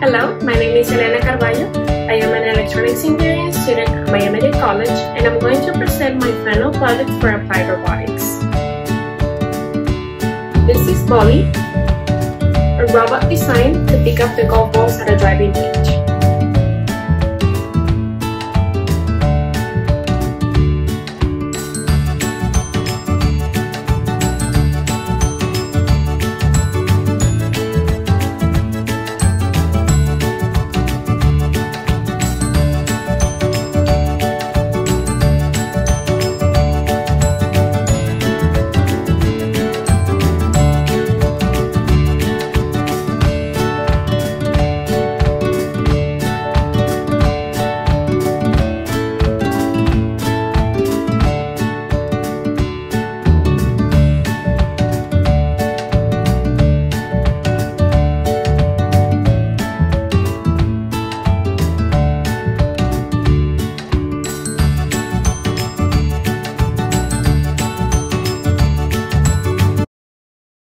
Hello, my name is Elena Carvallo. I am an electronics engineering student at Miami-Dade College and I'm going to present my final project for applied robotics. This is Ball-E, a robot designed to pick up the golf balls at a driving range.